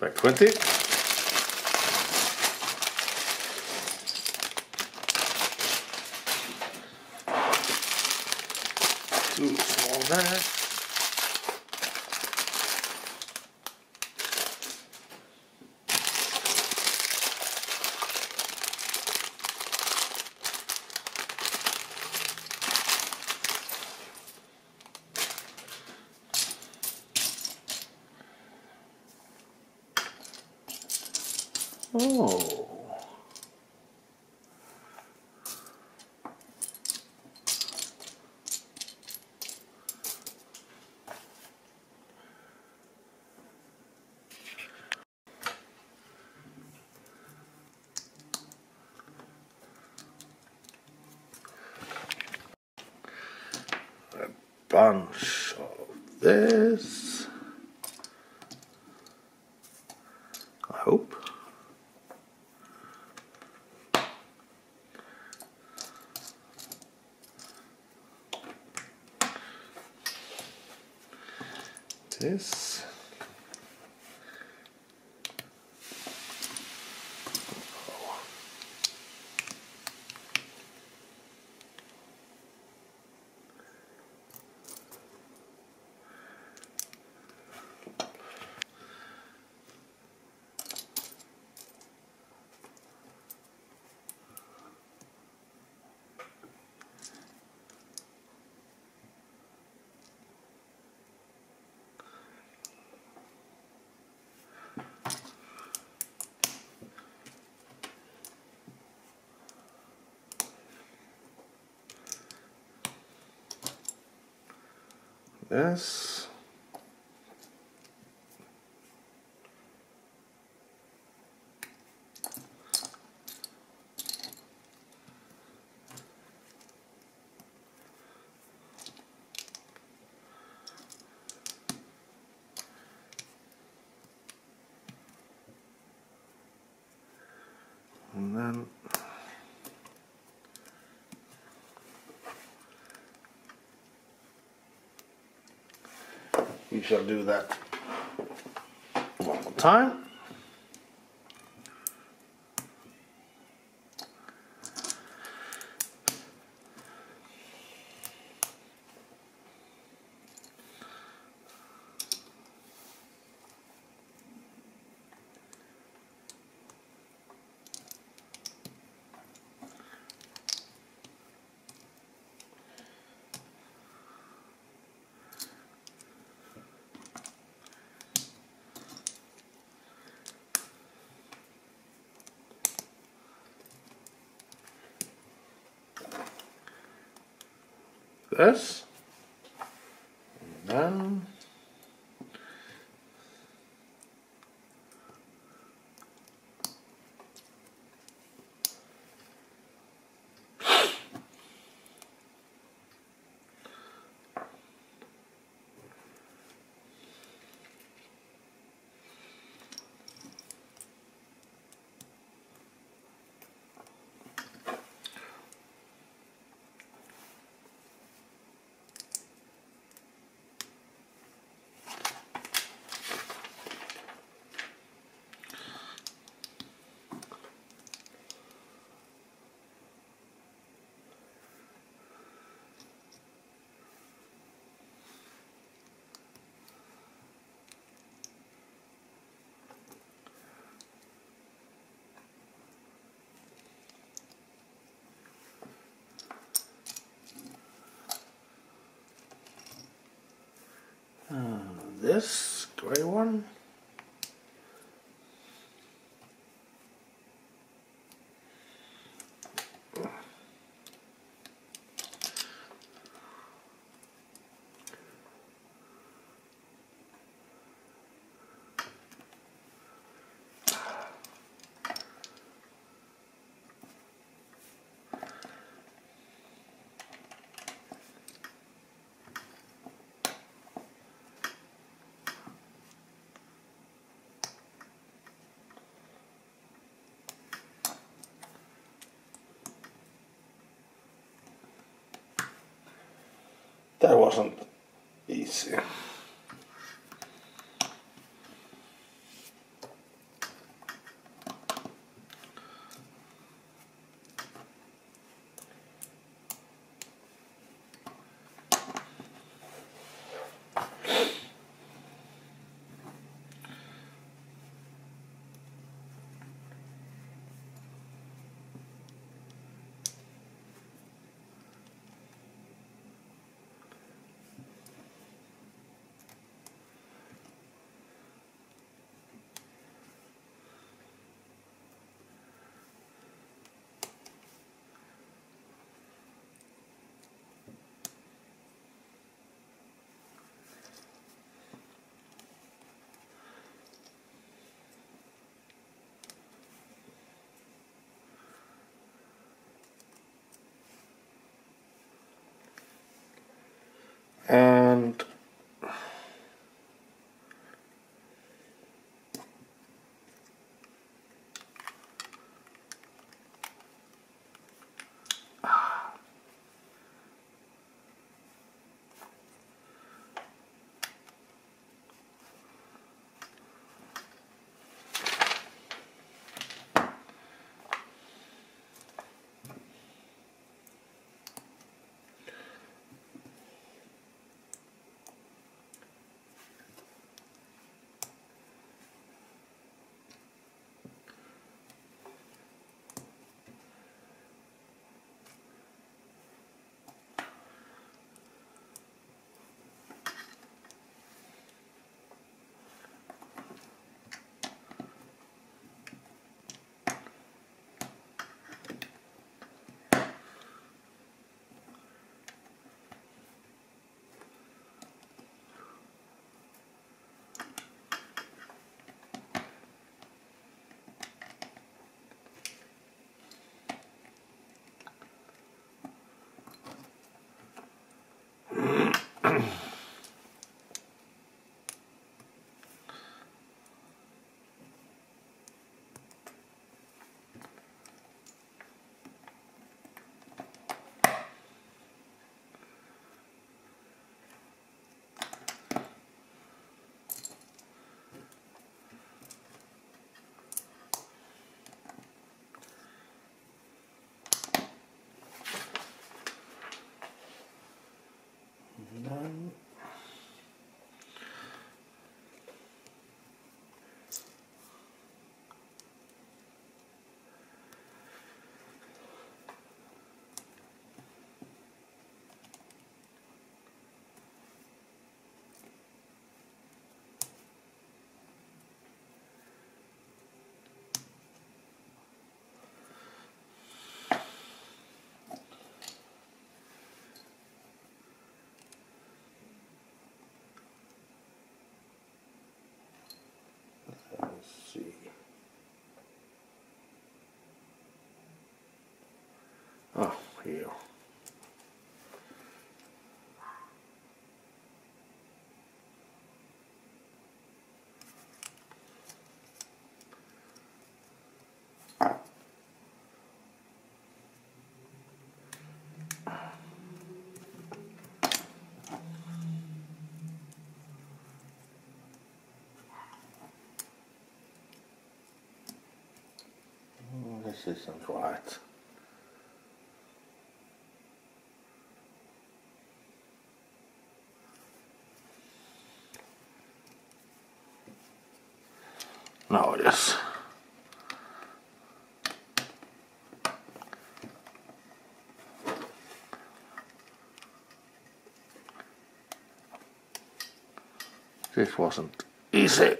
Back 20. Two small bags. Oh. A bunch of this. I hope. This. This. And then we shall do that one more time. This. And then this gray one. That wasn't easy. Oh. Oh, This isn't right. Now it is. This wasn't easy.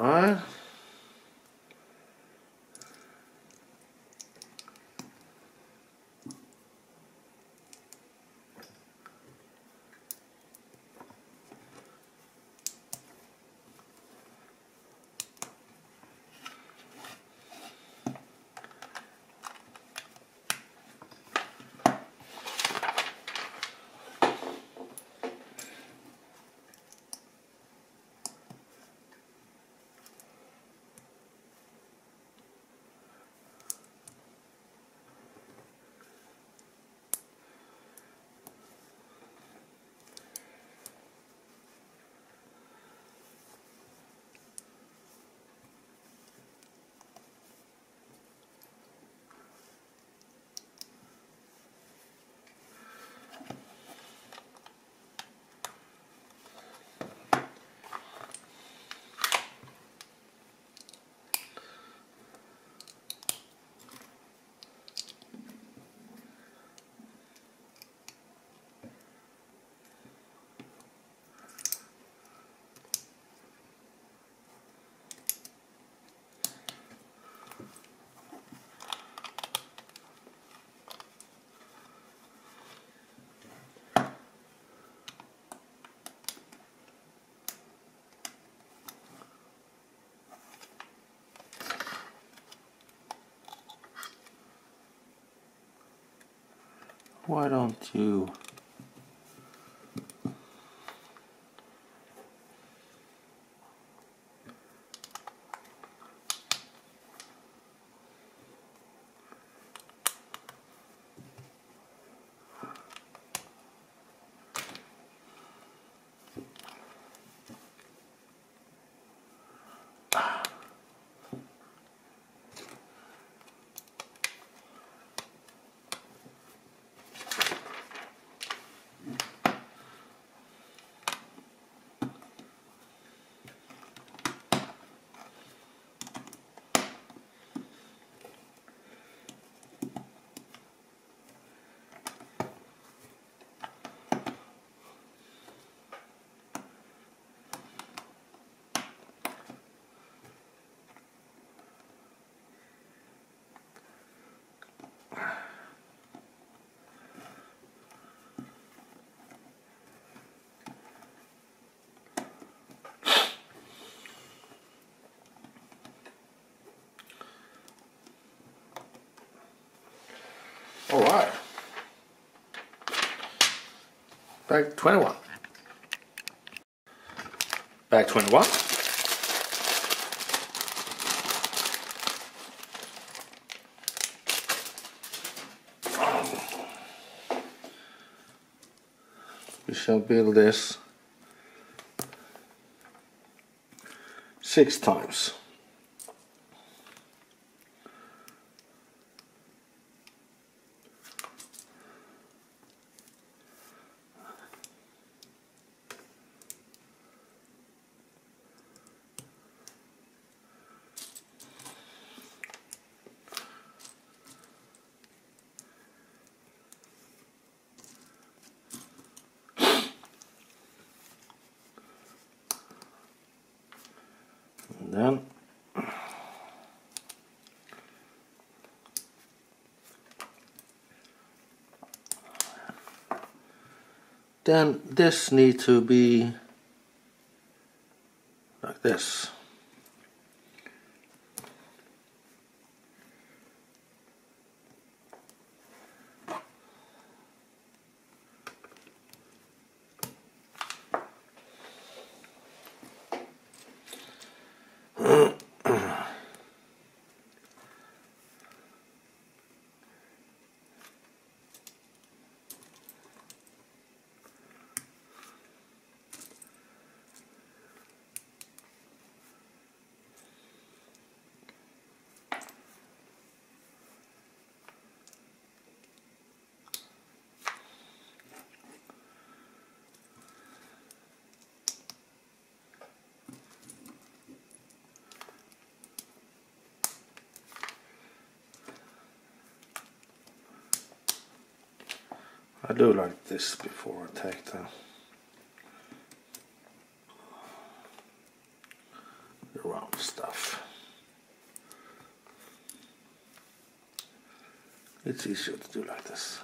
Alright. Why don't you All right. Bag 21. Bag 21. We shall build this six times. And then then this need to be like this. I do like this before I take the the round stuff. It's easier to do like this.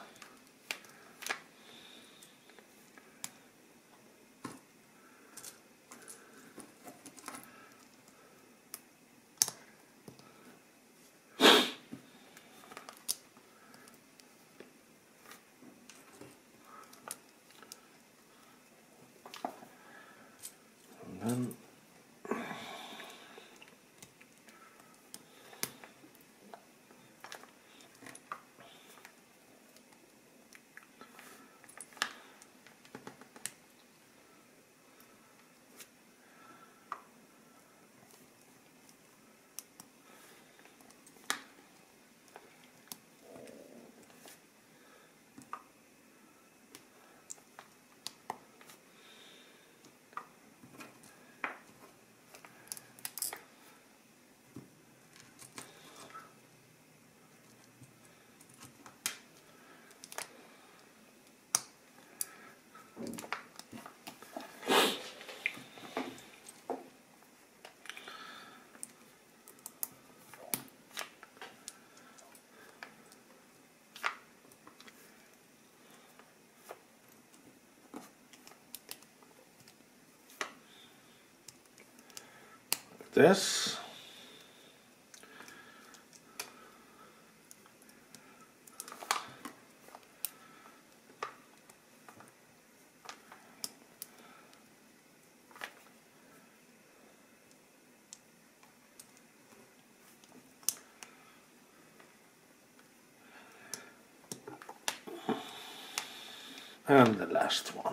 this. and the last one.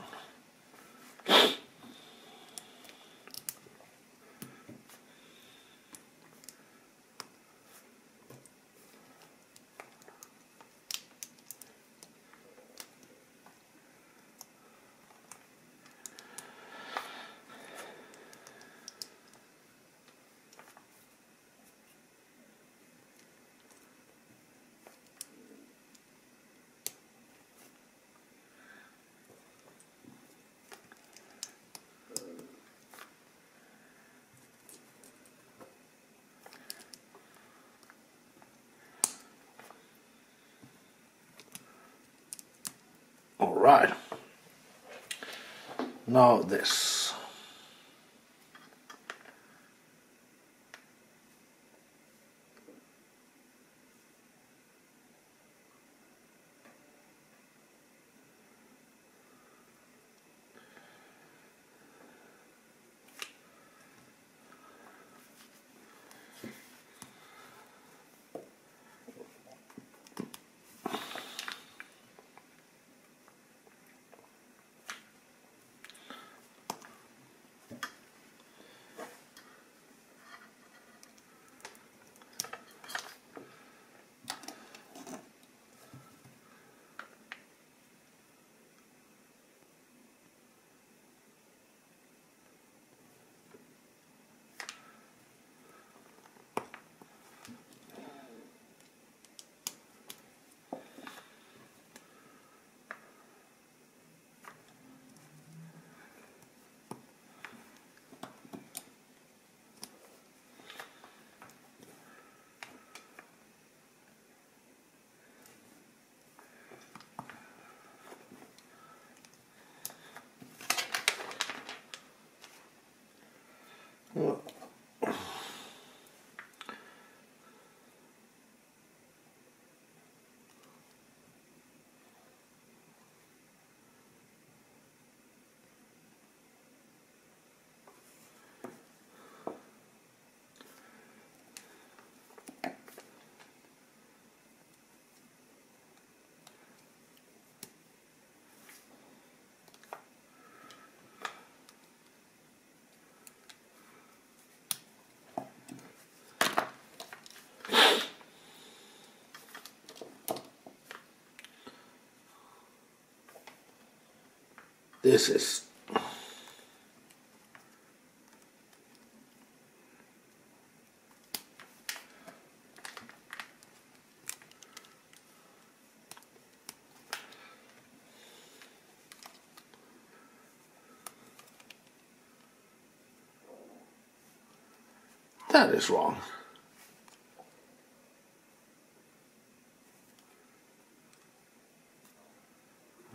All right. Now this. Well, This is That is wrong.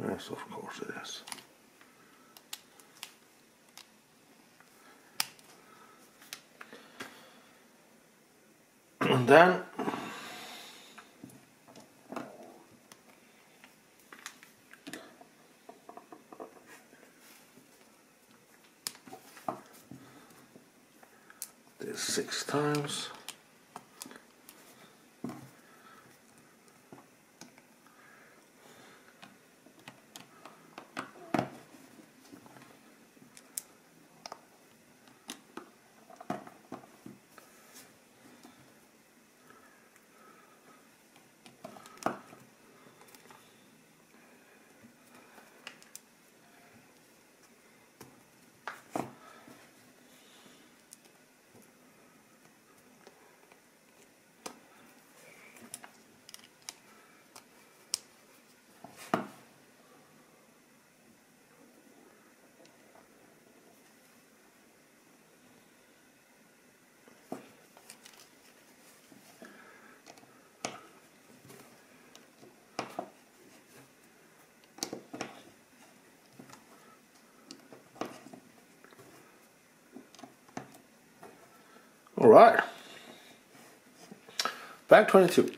Yes, of course it is. Then this six times. All right. Back 22.